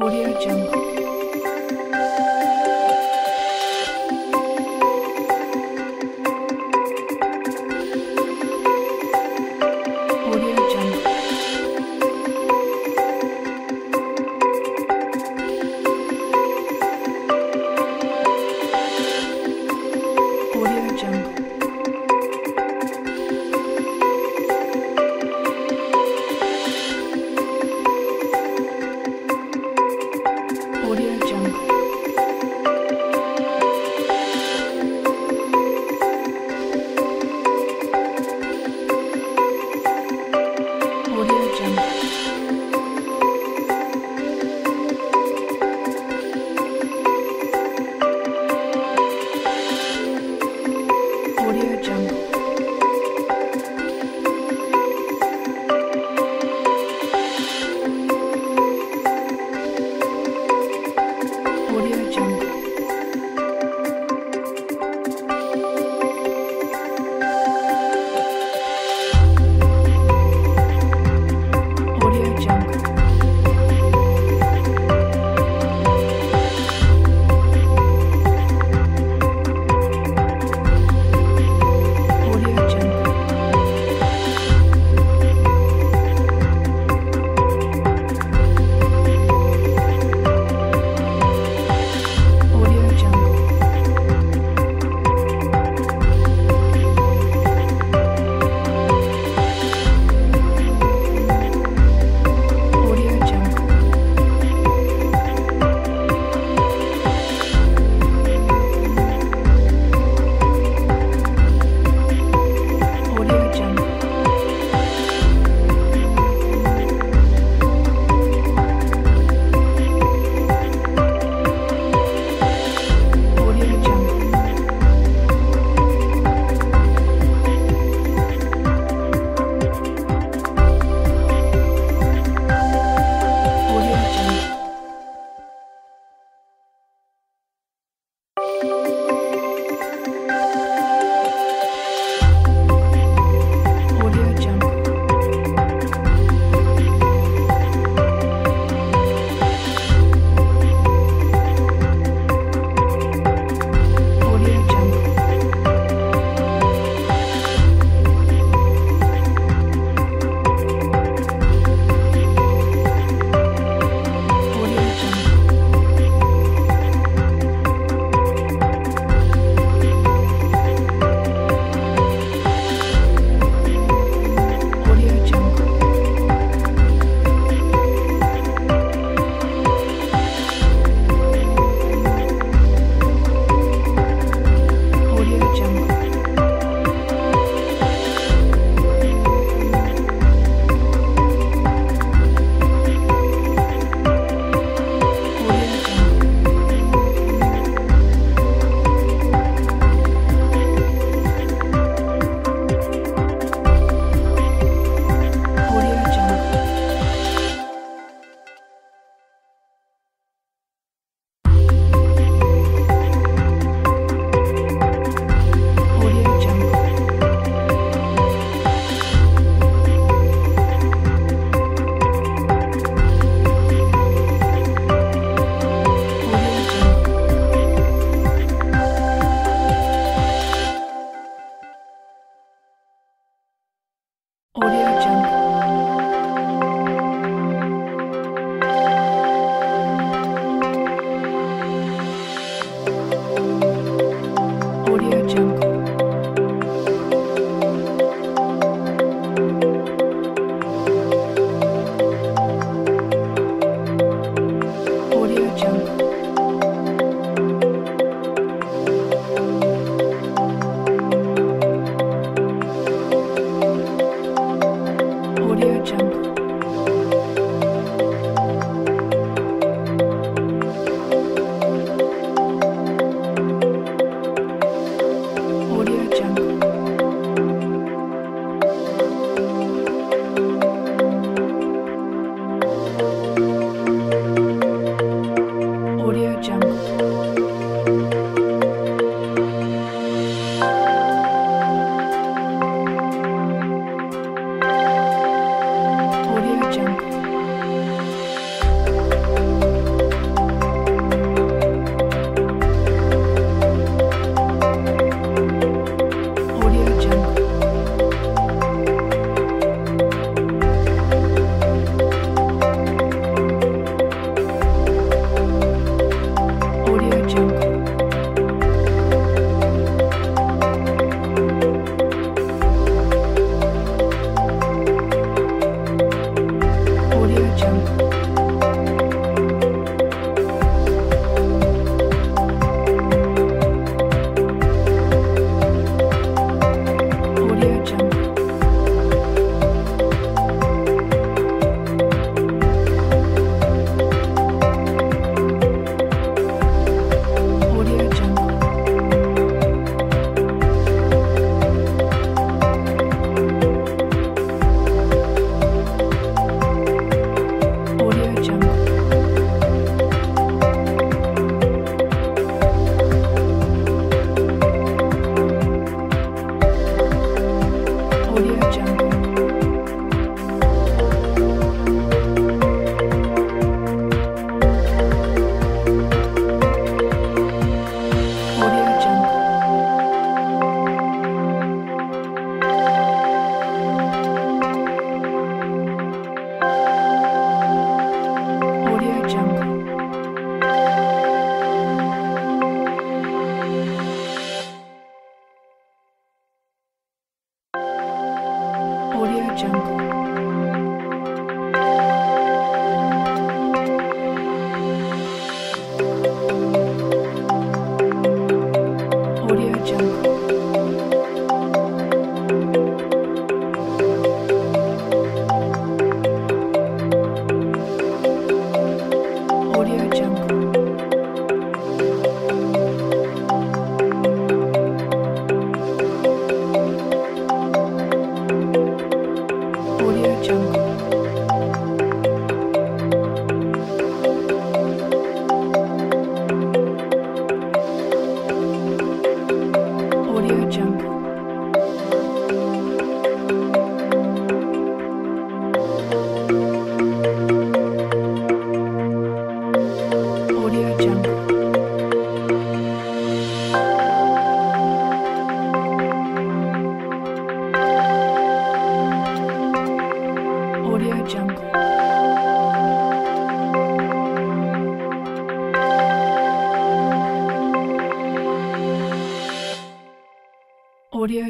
Audio Jungle. Audio Jungle.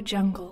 Jungle.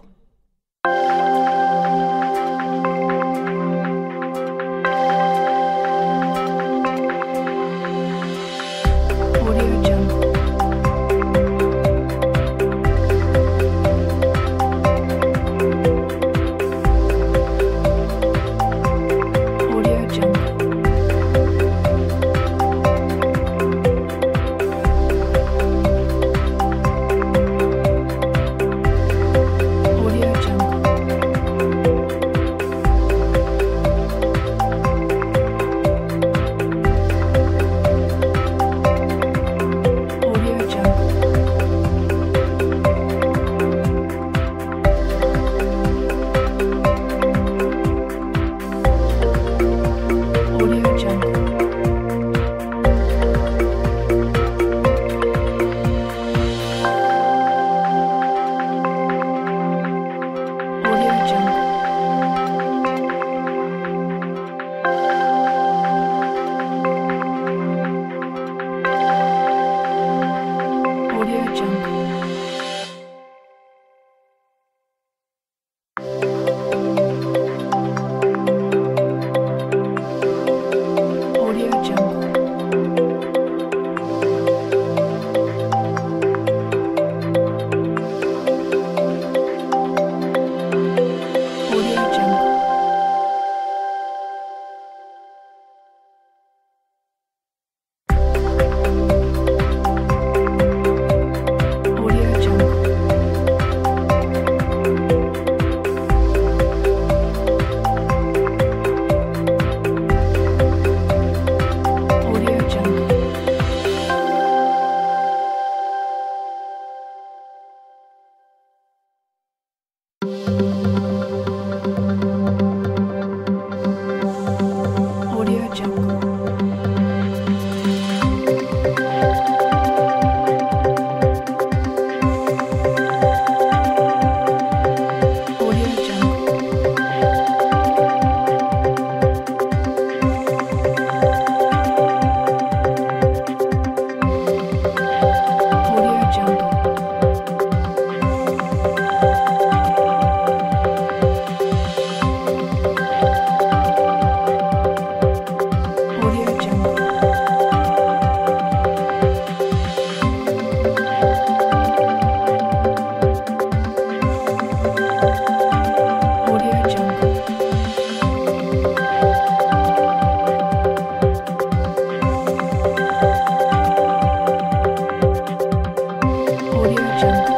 全部。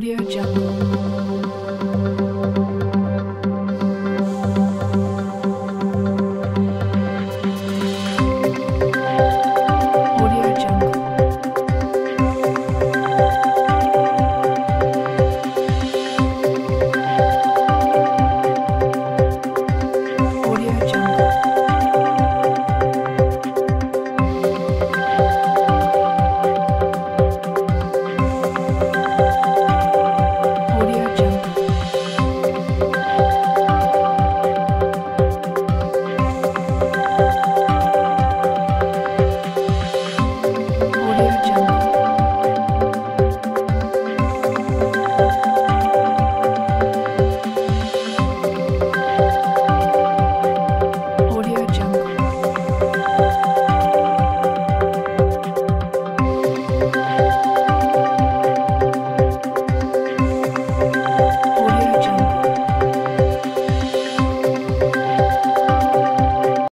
Audio Jungle.